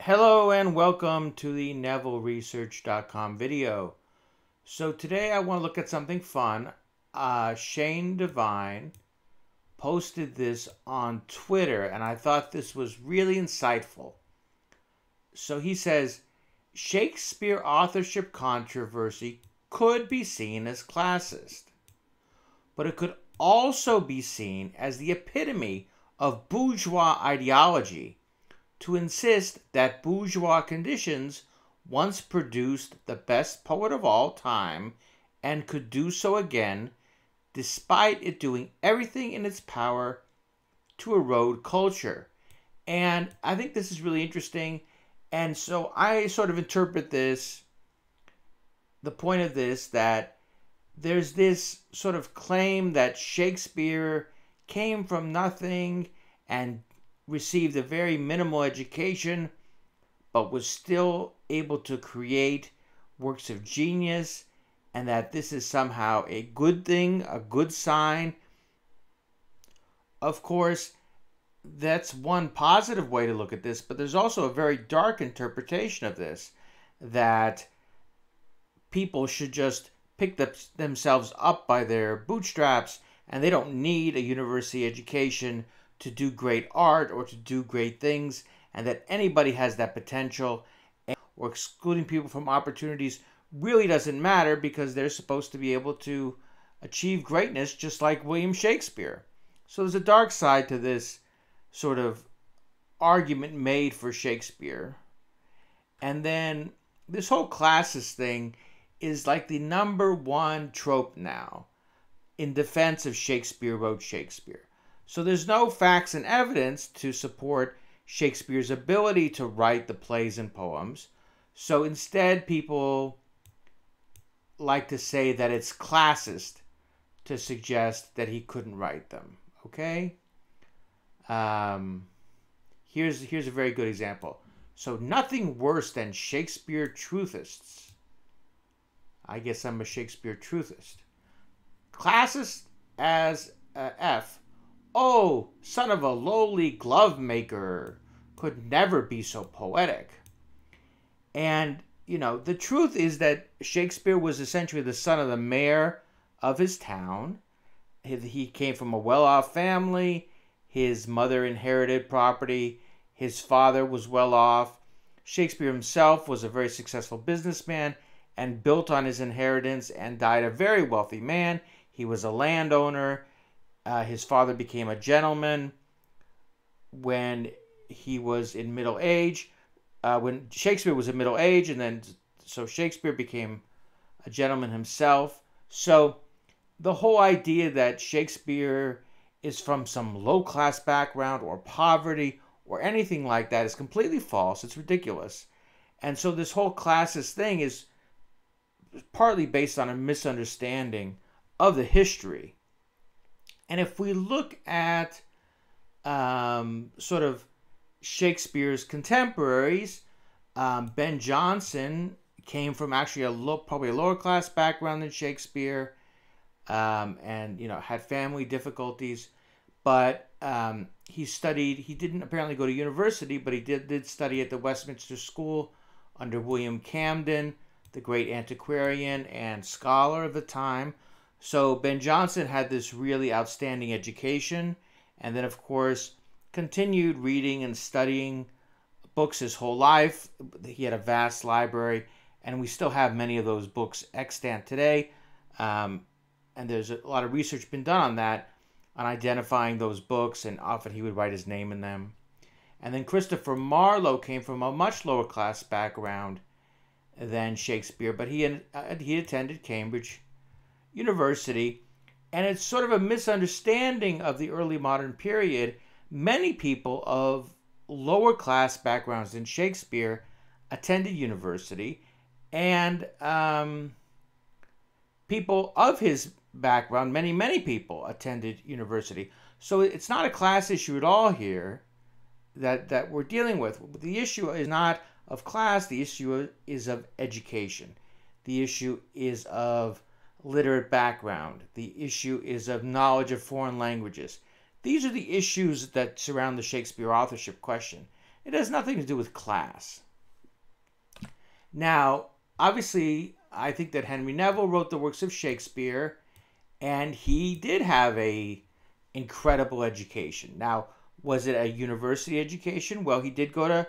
Hello and welcome to the NevilleResearch.com video. So today I want to look at something fun. Uh, Shane Devine posted this on Twitter and I thought this was really insightful. So he says, Shakespeare authorship controversy could be seen as classist, but it could also be seen as the epitome of bourgeois ideology to insist that bourgeois conditions once produced the best poet of all time and could do so again, despite it doing everything in its power to erode culture. And I think this is really interesting. And so I sort of interpret this, the point of this, that there's this sort of claim that Shakespeare came from nothing and received a very minimal education, but was still able to create works of genius, and that this is somehow a good thing, a good sign. Of course, that's one positive way to look at this, but there's also a very dark interpretation of this that people should just pick the, themselves up by their bootstraps and they don't need a university education to do great art or to do great things, and that anybody has that potential, or excluding people from opportunities really doesn't matter because they're supposed to be able to achieve greatness just like William Shakespeare. So there's a dark side to this sort of argument made for Shakespeare. And then this whole classist thing is like the number one trope now in defense of Shakespeare wrote Shakespeare. So there's no facts and evidence to support Shakespeare's ability to write the plays and poems. So instead, people like to say that it's classist to suggest that he couldn't write them. Okay? Um, here's, here's a very good example. So, nothing worse than Shakespeare truthists. I guess I'm a Shakespeare truthist. Classist as uh, F Oh, son of a lowly glove maker, could never be so poetic. And, you know, the truth is that Shakespeare was essentially the son of the mayor of his town. He came from a well off family. His mother inherited property. His father was well off. Shakespeare himself was a very successful businessman and built on his inheritance and died a very wealthy man. He was a landowner. Uh, his father became a gentleman when he was in middle age. Uh, when Shakespeare was in middle age, and then so Shakespeare became a gentleman himself. So the whole idea that Shakespeare is from some low class background or poverty or anything like that is completely false. It's ridiculous. And so this whole classist thing is partly based on a misunderstanding of the history and if we look at um, sort of Shakespeare's contemporaries, um, Ben Jonson came from actually a low, probably a lower class background than Shakespeare, um, and you know had family difficulties, but um, he studied. He didn't apparently go to university, but he did did study at the Westminster School under William Camden, the great antiquarian and scholar of the time. So Ben Jonson had this really outstanding education, and then, of course, continued reading and studying books his whole life. He had a vast library, and we still have many of those books extant today. Um, and there's a lot of research been done on that, on identifying those books, and often he would write his name in them. And then Christopher Marlowe came from a much lower class background than Shakespeare, but he uh, he attended Cambridge University, and it's sort of a misunderstanding of the early modern period. Many people of lower class backgrounds in Shakespeare attended university, and um, people of his background, many, many people attended university. So it's not a class issue at all here that, that we're dealing with. The issue is not of class, the issue is of education. The issue is of literate background. The issue is of knowledge of foreign languages. These are the issues that surround the Shakespeare authorship question. It has nothing to do with class. Now, obviously, I think that Henry Neville wrote the works of Shakespeare, and he did have a incredible education. Now, was it a university education? Well, he did go to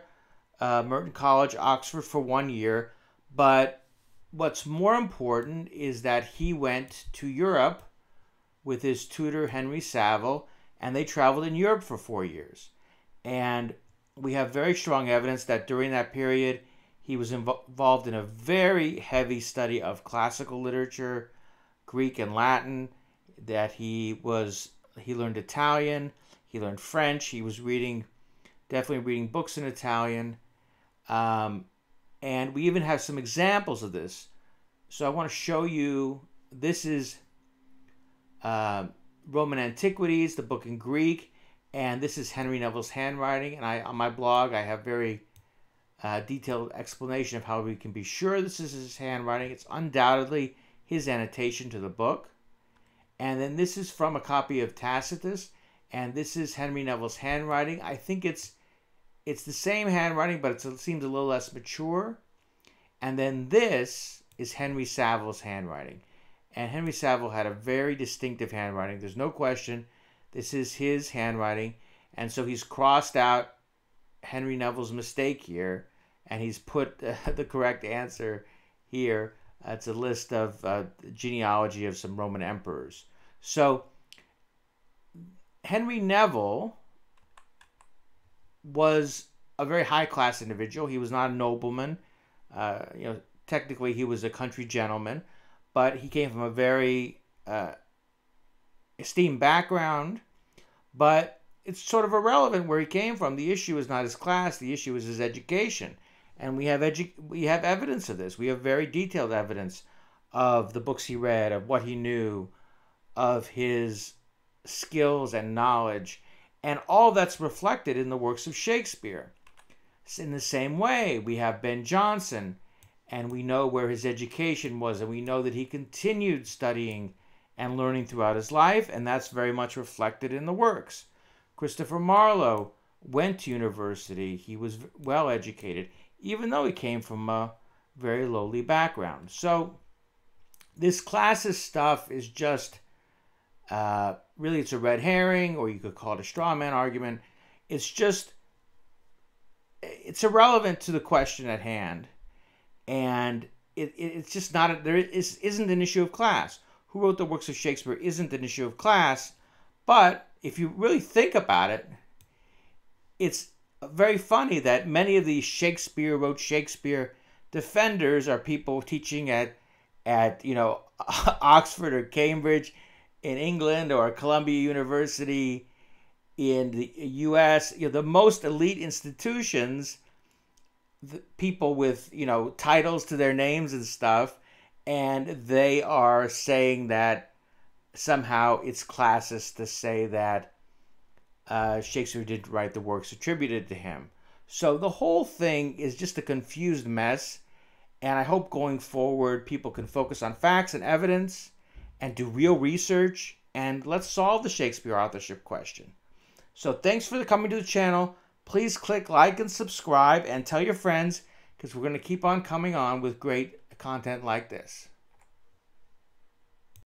uh, Merton College, Oxford, for one year, but what's more important is that he went to Europe with his tutor Henry Savile, and they traveled in Europe for four years. And we have very strong evidence that during that period, he was involved in a very heavy study of classical literature, Greek and Latin, that he was he learned Italian, he learned French, he was reading definitely reading books in Italian. Um, and we even have some examples of this. So I want to show you this is uh, Roman Antiquities, the book in Greek, and this is Henry Neville's handwriting. And I on my blog I have very uh, detailed explanation of how we can be sure this is his handwriting. It's undoubtedly his annotation to the book. And then this is from a copy of Tacitus, and this is Henry Neville's handwriting. I think it's it's the same handwriting, but it seems a little less mature. And then this is Henry Savile's handwriting. And Henry Savile had a very distinctive handwriting. There's no question. This is his handwriting. And so he's crossed out Henry Neville's mistake here, and he's put uh, the correct answer here. Uh, it's a list of uh, genealogy of some Roman emperors. So Henry Neville was a very high class individual. He was not a nobleman. Uh, you know, technically he was a country gentleman, but he came from a very uh, esteemed background. But it's sort of irrelevant where he came from. The issue is not his class. The issue is his education, and we have edu- we have evidence of this. We have very detailed evidence of the books he read, of what he knew, of his skills and knowledge, and all that's reflected in the works of Shakespeare. In the same way, we have Ben Jonson, and we know where his education was, and we know that he continued studying and learning throughout his life, and that's very much reflected in the works. Christopher Marlowe went to university. He was well educated, even though he came from a very lowly background. So, this classist stuff is just uh, really it's a red herring, or you could call it a straw man argument. It's just it's irrelevant to the question at hand, and it, it it's just not a, there is isn't an issue of class. Who wrote the works of Shakespeare isn't an issue of class, but if you really think about it, it's very funny that many of these Shakespeare wrote Shakespeare defenders are people teaching at at you know Oxford or Cambridge in England or Columbia University in the U.S. You know, the most elite institutions, people with you know titles to their names and stuff, and they are saying that somehow it's classist to say that uh, Shakespeare didn't write the works attributed to him. So the whole thing is just a confused mess. And I hope going forward, people can focus on facts and evidence and do real research and let's solve the Shakespeare authorship question. So thanks for coming to the channel. Please click like and subscribe and tell your friends because we're going to keep on coming on with great content like this.